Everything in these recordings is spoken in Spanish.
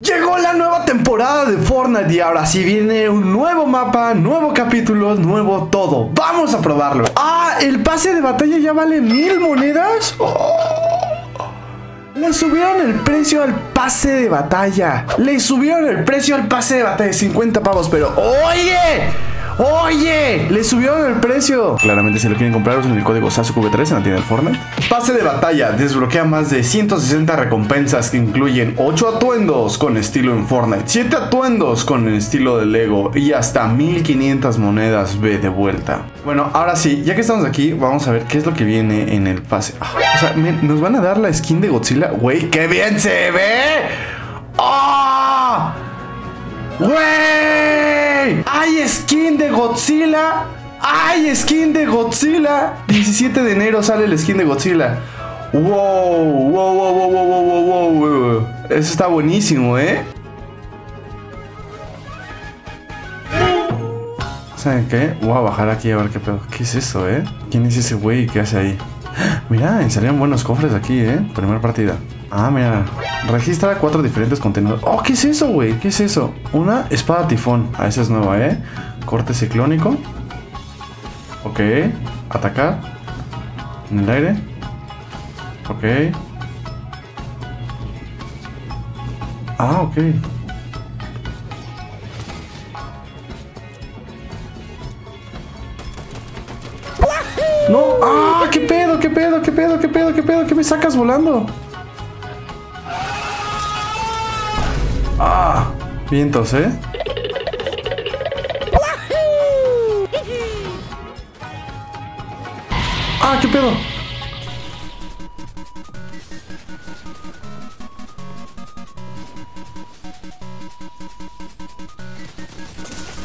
Llegó la nueva temporada de Fortnite y ahora sí viene un nuevo mapa, nuevo capítulo, nuevo todo. Vamos a probarlo. Ah, el pase de batalla ya vale mil monedas. Oh. Le subieron el precio al pase de batalla. Le subieron el precio al pase de batalla de 50 pavos, pero oye. ¡Oye! ¡Le subieron el precio! Claramente si lo quieren comprar usen el código SASUQV3 en la tienda del Fortnite. Pase de batalla. Desbloquea más de 160 recompensas que incluyen 8 atuendos con estilo en Fortnite, 7 atuendos con el estilo de Lego y hasta 1500 monedas B de vuelta. Bueno, ahora sí, ya que estamos aquí, vamos a ver qué es lo que viene en el pase. Ah, o sea, nos van a dar la skin de Godzilla. Güey, ¡qué bien se ve! ¡Ah! ¡Wey! ¡Hay skin de Godzilla! ¡Hay skin de Godzilla! 17 de enero sale el skin de Godzilla. ¡Wow! ¡Wow, wow, wow, wow, wow, wow! Eso está buenísimo, ¿eh? ¿Saben qué? Voy a bajar aquí a ver qué pedo. ¿Qué es eso, eh? ¿Quién es ese güey? ¿Qué hace ahí? Mira, salieron buenos cofres aquí, eh. Primera partida. Ah, mira. Registra cuatro diferentes contenidos. Oh, ¿qué es eso, güey? ¿Qué es eso? Una espada tifón. Ah, esa es nueva, ¿eh? Corte ciclónico. Ok. Atacar. En el aire. Ok. Ah, ok. No, ah, qué pedo, qué pedo, qué pedo, qué pedo, qué pedo, ¿qué me sacas volando? Ah, vientos, ¿eh? Ah, qué pedo.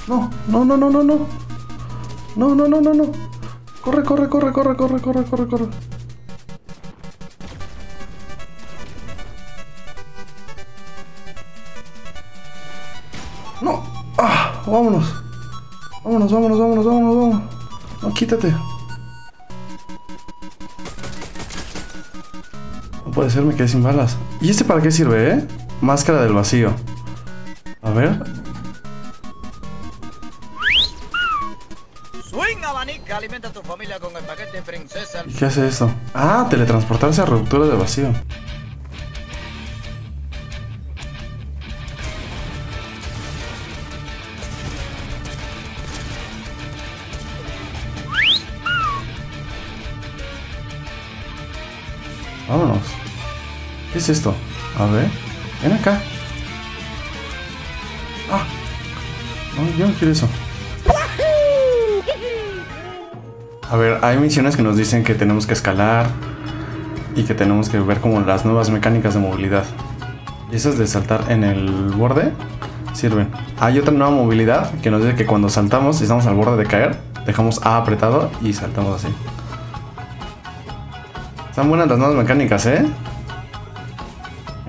No, no, no, no, no, no. No, no, no, no, no. Corre, corre, corre, corre, corre, corre, corre, corre. No. Ah, vámonos. Vámonos, vámonos, vámonos, vámonos, vámonos. No, quítate. No puede ser, me quedé sin balas. ¿Y este para qué sirve, eh? Máscara del vacío. A ver. Alimenta a tu familia con el paquete princesa. ¿Y qué hace esto? Ah, teletransportarse a ruptura de vacío. Vámonos. ¿Qué es esto? A ver. Ven acá. Ah. No, yo no quiero eso. A ver, hay misiones que nos dicen que tenemos que escalar y que tenemos que ver como las nuevas mecánicas de movilidad. Y esas de saltar en el borde sirven. Hay otra nueva movilidad que nos dice que cuando saltamos y estamos al borde de caer, dejamos A apretado y saltamos así. Están buenas las nuevas mecánicas, ¿eh?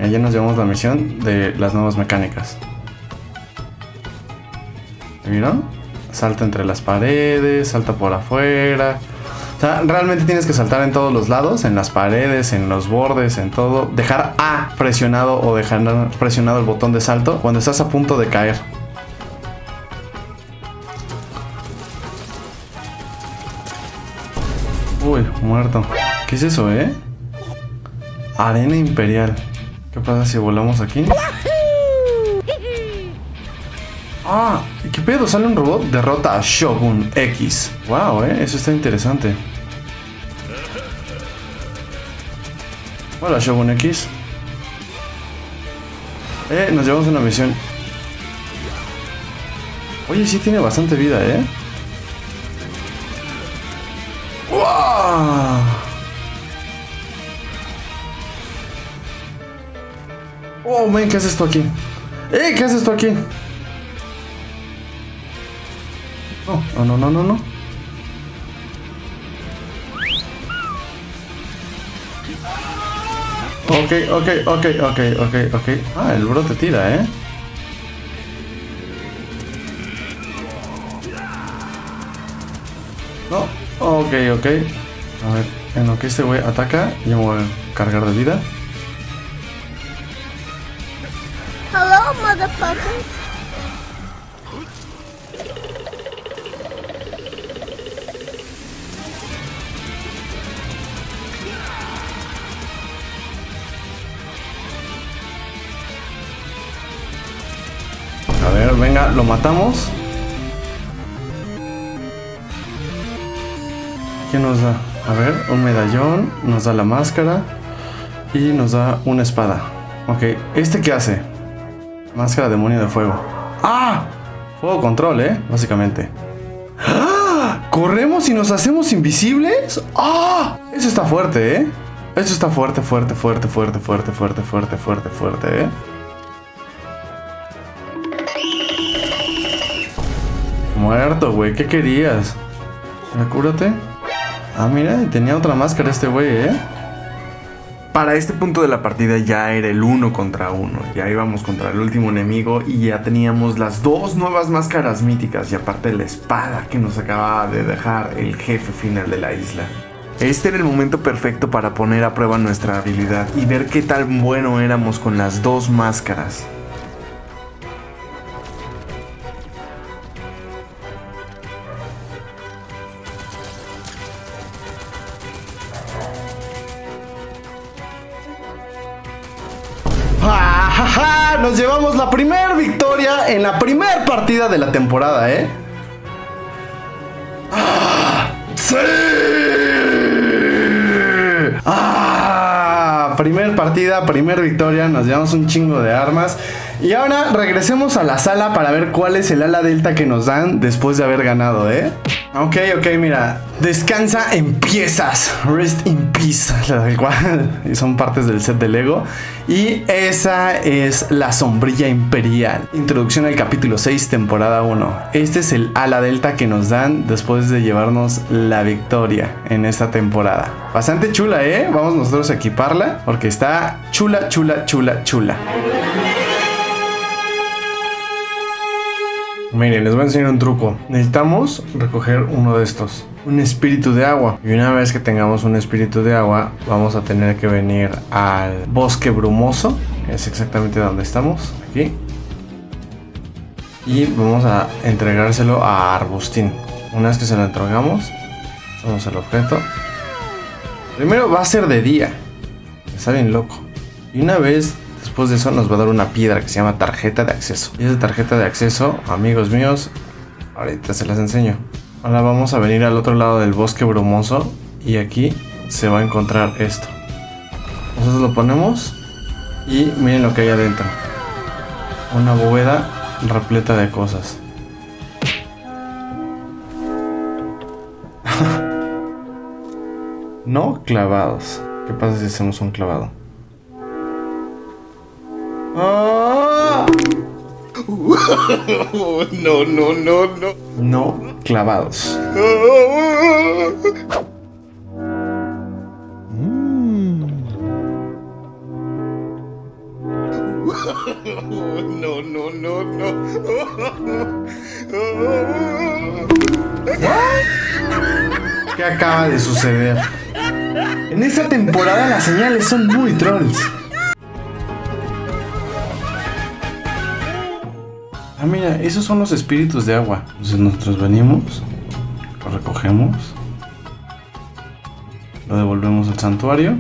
Y ya nos llevamos la misión de las nuevas mecánicas. ¿Vieron? Salta entre las paredes, salta por afuera. O sea, realmente tienes que saltar en todos los lados, en las paredes, en los bordes, en todo. Dejar A presionado o dejar presionado el botón de salto cuando estás a punto de caer. Uy, muerto. ¿Qué es eso, eh? Arena Imperial. ¿Qué pasa si volamos aquí? Ah, ¿qué pedo? Sale un robot, derrota a Shogun X. Wow, eh, eso está interesante. Hola, Shogun X. Eh, nos llevamos una misión. Oye, sí tiene bastante vida, eh. ¡Wow! Oh, man, ¿qué haces esto aquí? ¡Eh! ¿Qué haces esto aquí? No, no, no, no, no. Ok, ok, ok, ok, ok, ok. Ah, el bro te tira, ¿eh? No, ok, ok. A ver, en lo que este güey ataca, yo voy a cargar de vida. Hello motherfucker. Ver, venga, lo matamos. ¿Qué nos da? A ver, un medallón, nos da la máscara y nos da una espada. Ok, ¿este qué hace? Máscara demonio de fuego. ¡Ah! Fuego control, ¿eh? Básicamente. ¡Ah! ¿Corremos y nos hacemos invisibles? ¡Ah! Eso está fuerte, ¿eh? Eso está fuerte, fuerte, fuerte, fuerte, fuerte, fuerte, fuerte, fuerte, fuerte, ¿eh? Muerto, güey. ¿Qué querías? ¿Me cúrate? Ah, mira, tenía otra máscara este güey, ¿eh? Para este punto de la partida ya era el uno contra uno. Ya íbamos contra el último enemigo y ya teníamos las dos nuevas máscaras míticas y aparte la espada que nos acababa de dejar el jefe final de la isla. Este era el momento perfecto para poner a prueba nuestra habilidad y ver qué tan bueno éramos con las dos máscaras. Nos llevamos la primer victoria en la primer partida de la temporada, ¿eh? ¡Ah! ¡Sí! ¡Ah! Primer partida, primer victoria, nos llevamos un chingo de armas. Y ahora regresemos a la sala para ver cuál es el ala delta que nos dan después de haber ganado, ¿eh? Ok, ok, mira. Descansa en piezas. Rest in peace. Y son partes del set de Lego. Y esa es la sombrilla imperial. Introducción al capítulo 6, temporada 1. Este es el ala delta que nos dan después de llevarnos la victoria en esta temporada. Bastante chula, ¿eh? Vamos nosotros a equiparla porque está chula, chula, chula, chula. Miren, les voy a enseñar un truco. Necesitamos recoger uno de estos. Un espíritu de agua. Y una vez que tengamos un espíritu de agua, vamos a tener que venir al bosque brumoso. Es exactamente donde estamos. Aquí. Y vamos a entregárselo a Arbustín. Una vez que se lo entregamos, somos el objeto. Primero va a ser de día. Está bien loco. Y una vez Después de eso nos va a dar una piedra que se llama tarjeta de acceso. Y esa tarjeta de acceso, amigos míos, ahorita se las enseño. Ahora vamos a venir al otro lado del bosque brumoso y aquí se va a encontrar esto. Nosotros lo ponemos y miren lo que hay adentro. Una bóveda repleta de cosas. no clavados. ¿Qué pasa si hacemos un clavado? ¡Ah! no, no, no, no. No clavados. No, no, no, no. ¿Qué acaba de suceder? En esta temporada las señales son muy trolls. Ah, mira, esos son los espíritus de agua. Entonces nosotros venimos, lo recogemos, lo devolvemos al santuario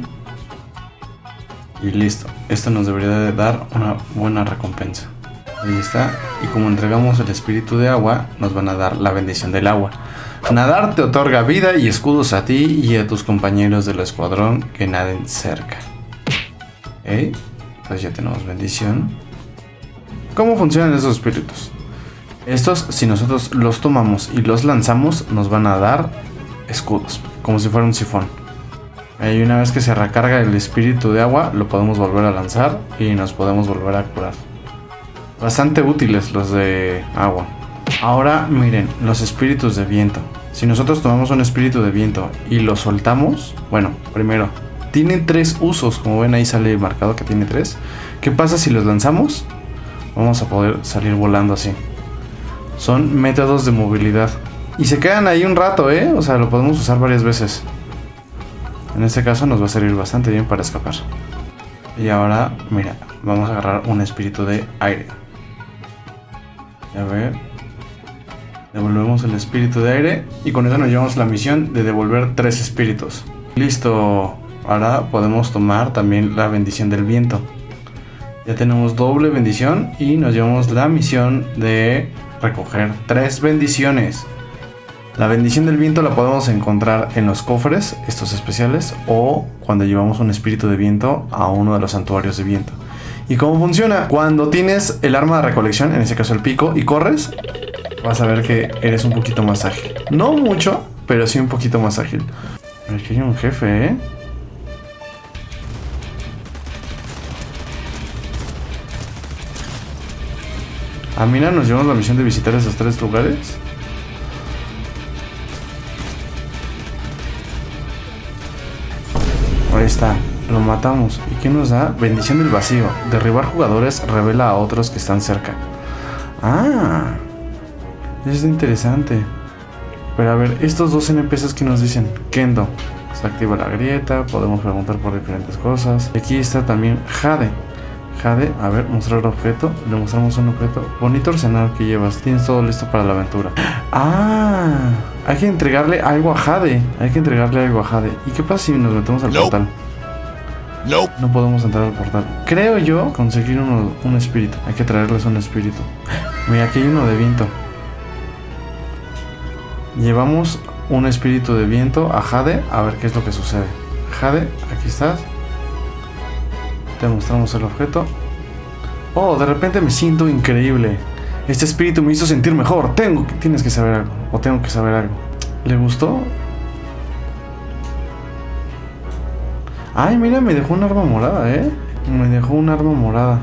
y listo. Esto nos debería de dar una buena recompensa. Ahí está. Y como entregamos el espíritu de agua, nos van a dar la bendición del agua. Nadar te otorga vida y escudos a ti y a tus compañeros del escuadrón que naden cerca. ¿Eh? Pues ya tenemos bendición. ¿Cómo funcionan esos espíritus? Estos, si nosotros los tomamos y los lanzamos, nos van a dar escudos, como si fuera un sifón. Y una vez que se recarga el espíritu de agua, lo podemos volver a lanzar y nos podemos volver a curar. Bastante útiles los de agua. Ahora miren, los espíritus de viento. Si nosotros tomamos un espíritu de viento y lo soltamos, bueno, primero, tiene tres usos, como ven ahí sale marcado que tiene tres. ¿Qué pasa si los lanzamos? Vamos a poder salir volando así. Son métodos de movilidad. Y se quedan ahí un rato, ¿eh? O sea, lo podemos usar varias veces. En este caso nos va a servir bastante bien para escapar. Y ahora, mira, vamos a agarrar un espíritu de aire. A ver. Devolvemos el espíritu de aire y con eso nos llevamos la misión de devolver tres espíritus. Listo. Ahora podemos tomar también la bendición del viento. Ya tenemos doble bendición y nos llevamos la misión de recoger tres bendiciones. La bendición del viento la podemos encontrar en los cofres, estos especiales, o cuando llevamos un espíritu de viento a uno de los santuarios de viento. ¿Y cómo funciona? Cuando tienes el arma de recolección, en este caso el pico, y corres, vas a ver que eres un poquito más ágil. No mucho, pero sí un poquito más ágil. Aquí hay un jefe, ¿eh? Ah, mira, nos llevamos la misión de visitar esos tres lugares. Ahí está, lo matamos. ¿Y qué nos da? Bendición del vacío. Derribar jugadores revela a otros que están cerca. Ah, eso es interesante. Pero a ver, estos dos NPCs que nos dicen, Kendo, se activa la grieta, podemos preguntar por diferentes cosas. Aquí está también Jade. Jade, a ver, mostrar objeto. Le mostramos un objeto. Bonito arsenal que llevas. Tienes todo listo para la aventura. Ah, hay que entregarle algo a Jade. Hay que entregarle algo a Jade. ¿Y qué pasa si nos metemos al No. portal? Nope. No podemos entrar al portal. Creo yo conseguir uno- un espíritu. Hay que traerles un espíritu. Mira, aquí hay uno de viento. Llevamos un espíritu de viento a Jade a ver qué es lo que sucede. Jade, aquí estás. Mostramos el objeto. Oh, de repente me siento increíble. Este espíritu me hizo sentir mejor. Tengo, tienes que saber algo. O tengo que saber algo. ¿Le gustó? Ay, mira, me dejó un arma morada, ¿eh? Me dejó un arma morada.